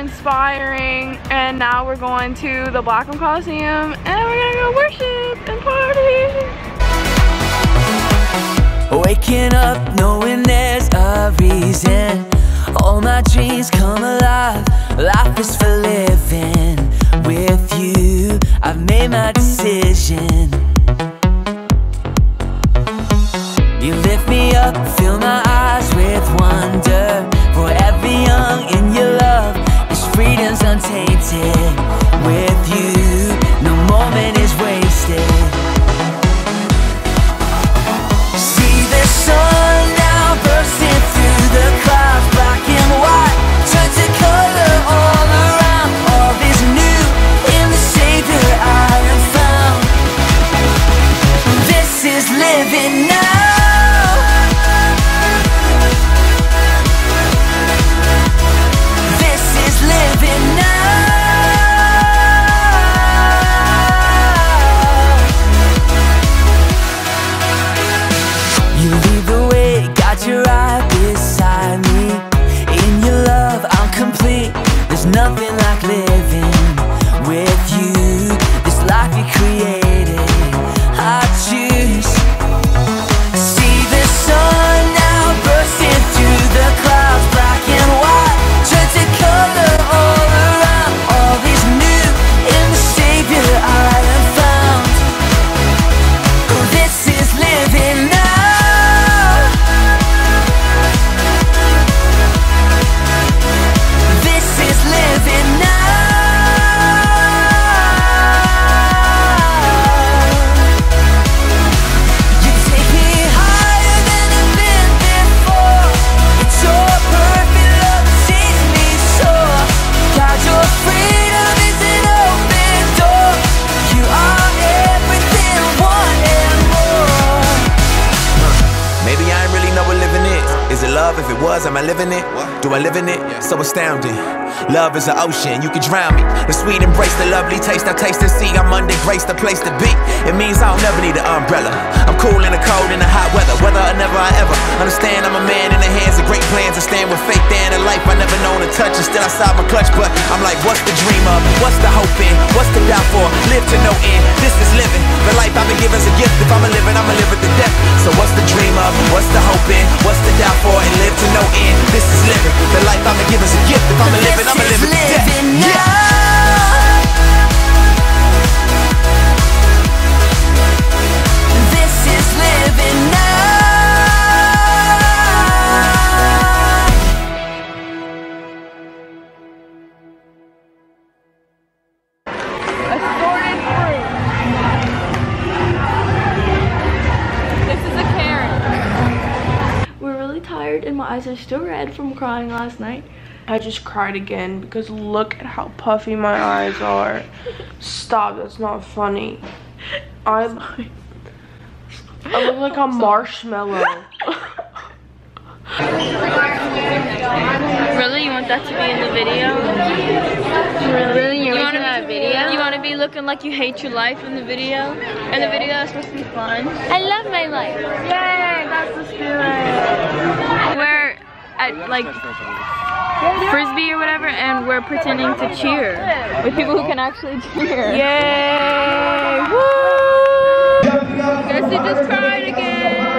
inspiring. And now we're going to the Blackham Coliseum and we're gonna go worship and party. Waking up knowing there's a reason All my dreams come alive Life is for living With you I've made my decision You lift me up, fill my eyes with wonder young in your love. This freedom's untainted With you love? If it was, am I living it? Do I live in it? So astounding. Love is an ocean, you can drown me. The sweet embrace, the lovely taste, I taste and see. I'm under grace, the place to be. It means I'll never need an umbrella. I'm cool in the cold, in the hot weather. Whether or never I ever understand, I'm a man in the hands of great plans. I stand with faith and a life I never known to touch. And still outside my clutch, but I'm like, what's the dream of? What's the hope in? What's the doubt for? Live to no end. This is living. The life I've been given is a gift. If I'm a living, I'ma live it to death. So what's the dream? What's the hope in? What's the doubt for? And live to no end. This is living. The life I've been given is a gift. If I'm really tired and my eyes are still red from crying last night. I just cried again because look at how puffy my eyes are. Stop, that's not funny. I, I look like a marshmallow. Really? You want that to be in the video? Really? You're you making that video? You want to be looking like you hate your life in the video? And the video is supposed to be fun. I love my life. Yay, that's the spirit. We're at like frisbee or whatever, and we're pretending to cheer with people who can actually cheer. Yay! Woo! Jesse just cried again.